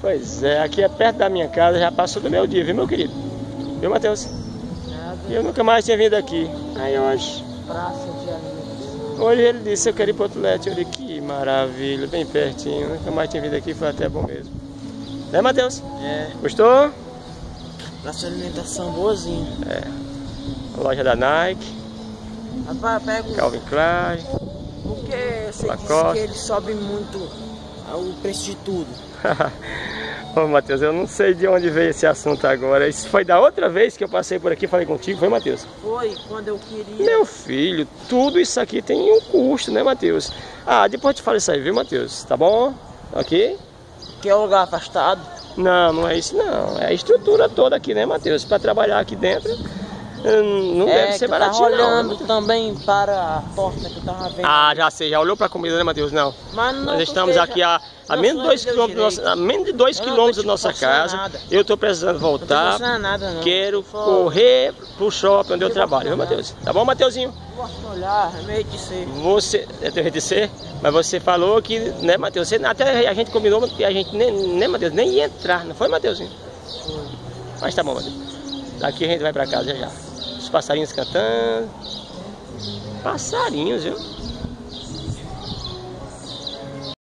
Pois é, aqui é perto da minha casa, já passou do meu dia, viu, meu querido? Viu, Matheus? Nada. Eu nunca mais tinha vindo aqui. Aí hoje, Praça de amigos. hoje ele disse, eu quero ir pro outlet. Eu falei, que maravilha, bem pertinho. Nunca mais tinha vindo aqui, foi até bom mesmo. Né, Matheus? É, Gostou? praça de alimentação boazinha. Loja da Nike, Rapaz, eu pego. Calvin Klein. Porque você disse Lacoste. que ele sobe muito o preço de tudo. Ô Matheus, eu não sei de onde veio esse assunto agora. Isso foi da outra vez que eu passei por aqui e falei contigo, foi Matheus? Foi quando eu queria. Meu filho, tudo isso aqui tem um custo, né Matheus? Ah, depois te falo isso aí, viu Matheus? Tá bom? Ok? Que é um lugar afastado. Não, não é isso não. É a estrutura toda aqui, né Matheus? Para trabalhar aqui dentro, não é, deve ser baratinho tava não. né, olhando também para a porta que eu tava vendo. Ah, já sei, já olhou pra comida, né Matheus? Não. Mas não Nós estamos porque aqui a, a Não menos 2 deu quilômetros, a menos de dois Eu não tô quilômetros te da nossa casa. nada. Eu tô precisando Não voltar. forçando nada, não. Quero Só- correr pro shopping onde eu Eu trabalho, viu, Matheus? Tá bom, Mateuzinho? Posso olhar, é meio de ser. Você. É teu de ser? Mas você falou que, né, Matheus? Você, até a gente combinou que a gente nem, né, Matheus, nem ia entrar, não foi, Mateuzinho? Mas tá bom, Matheus. Daqui a gente vai pra casa já já. Os passarinhos cantando. Passarinhos, viu?